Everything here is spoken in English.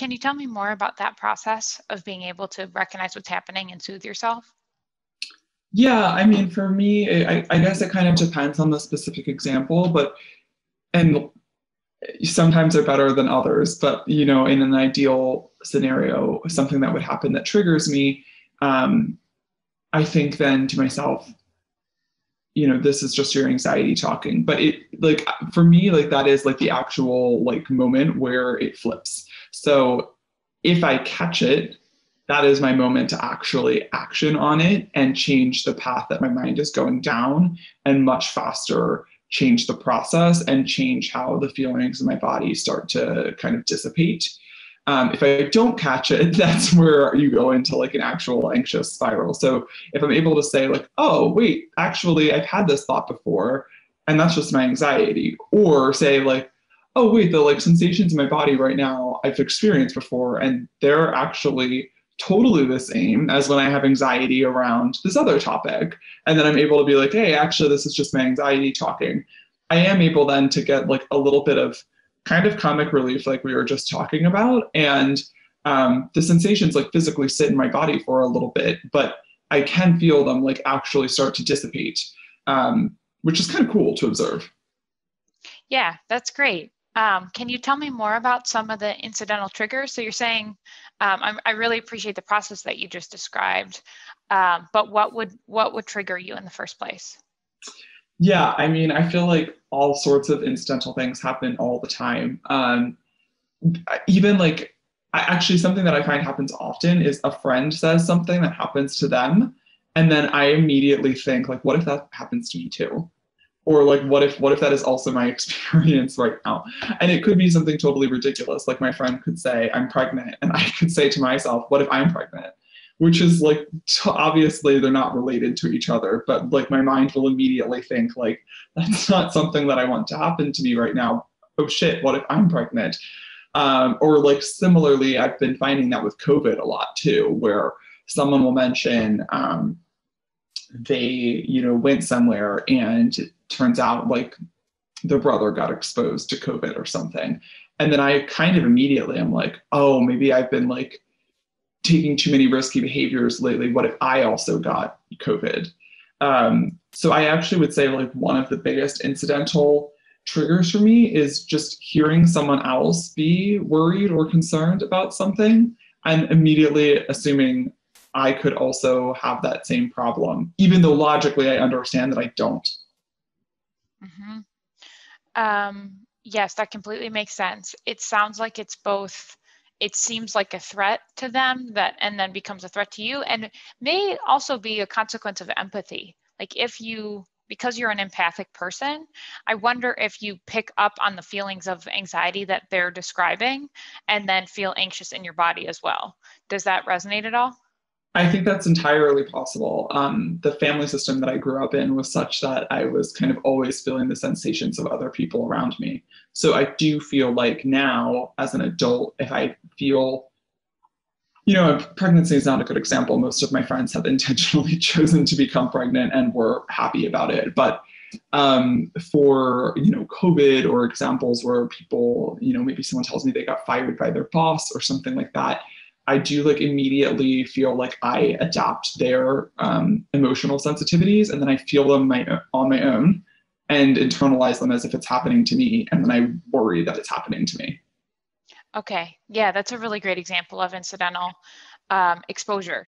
can you tell me more about that process of being able to recognize what's happening and soothe yourself? Yeah, I mean, for me, I, I guess it kind of depends on the specific example, but and sometimes they're better than others. But you know, in an ideal scenario, something that would happen that triggers me, um, I think then to myself, you know, this is just your anxiety talking. But it like for me, like that is like the actual like moment where it flips. So if I catch it that is my moment to actually action on it and change the path that my mind is going down and much faster change the process and change how the feelings in my body start to kind of dissipate. Um, if I don't catch it, that's where you go into like an actual anxious spiral. So if I'm able to say, like, oh, wait, actually, I've had this thought before, and that's just my anxiety, or say, like, oh, wait, the like sensations in my body right now I've experienced before, and they're actually totally the same as when I have anxiety around this other topic. And then I'm able to be like, hey, actually, this is just my anxiety talking. I am able then to get like a little bit of kind of comic relief, like we were just talking about. And um, the sensations like physically sit in my body for a little bit, but I can feel them like actually start to dissipate, um, which is kind of cool to observe. Yeah, that's great. Um, can you tell me more about some of the incidental triggers? So you're saying, um, i really appreciate the process that you just described, um, but what would what would trigger you in the first place? Yeah, I mean, I feel like all sorts of incidental things happen all the time. Um, even like, I, actually, something that I find happens often is a friend says something that happens to them, and then I immediately think like, what if that happens to me too? Or like what if what if that is also my experience right now? And it could be something totally ridiculous. Like my friend could say i'm pregnant. And i could say to myself what if i'm pregnant? Which is like obviously they're not related to each other but like my mind will immediately think like that's not something that i want to happen to me right now. Oh shit what if i'm pregnant? Um, or like similarly i've been finding that with covid a lot too where someone will mention um, they you know went somewhere and it turns out like the brother got exposed to COVID or something. And then I kind of immediately I'm like, oh, maybe I've been like taking too many risky behaviors lately. What if I also got COVID? Um, so I actually would say like one of the biggest incidental triggers for me is just hearing someone else be worried or concerned about something and immediately assuming I could also have that same problem, even though logically I understand that I don't. Mm-hmm. Um, yes, that completely makes sense. It sounds like it's both. It seems like a threat to them that, and then becomes a threat to you, and may also be a consequence of empathy. Like if you, because you're an empathic person, I wonder if you pick up on the feelings of anxiety that they're describing, and then feel anxious in your body as well. Does that resonate at all? I think that's entirely possible. Um, the family system that I grew up in was such that I was kind of always feeling the sensations of other people around me. So I do feel like now, as an adult, if I feel, you know, pregnancy is not a good example. Most of my friends have intentionally chosen to become pregnant and were happy about it. But um, for you know COVID or examples where people, you know, maybe someone tells me they got fired by their boss or something like that I do like immediately feel like I adopt their um, emotional sensitivities and then I feel them my, on my own and internalize them as if it's happening to me. And then I worry that it's happening to me. Okay. Yeah, that's a really great example of incidental um, exposure.